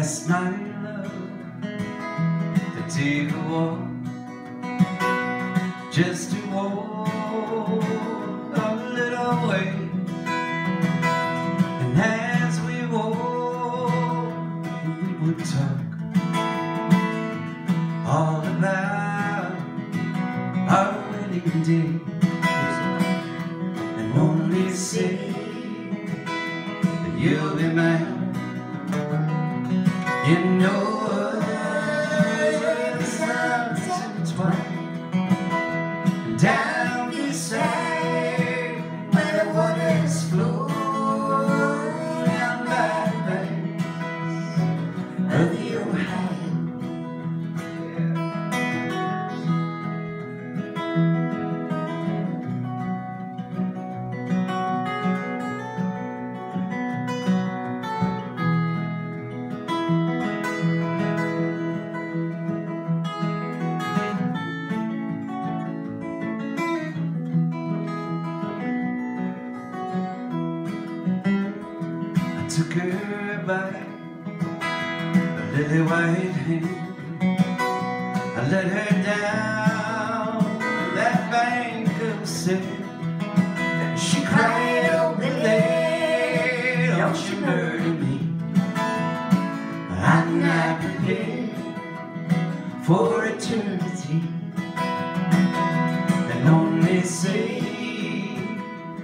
asked my love to take a walk, just to walk a little way. And as we walk, we would talk all about our wedding day, and only say that you'll be mine. In us intertwined Down beside where the waters flow of the Ohio took her by a lily white hand. I led her down. That bank of sand She cried, oh Billy, don't you murder me. I'm not prepared for eternity. And only say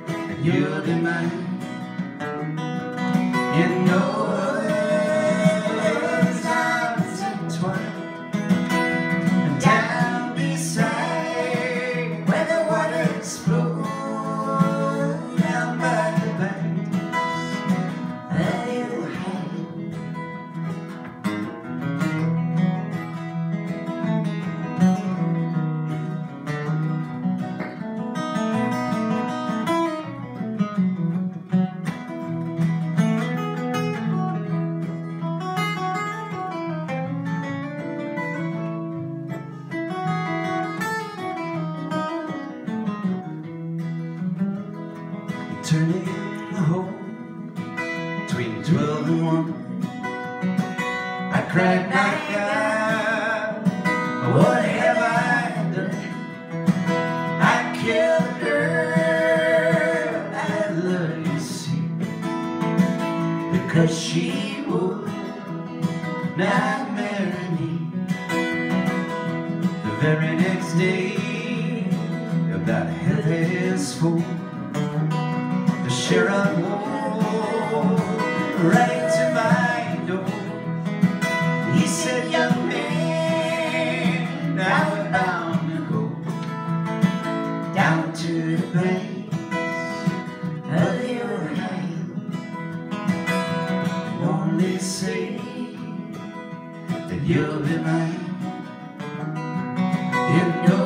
that you'll be mine you know turning the hole between twelve and one. I cried, my God, what have I done? I killed a girl I love, you see, because she would not marry me. The very next day, about half past four. Sharon Wall right to my door. He said, young man, now we're bound to go down to the place of your hand. Only say that you'll be mine. You know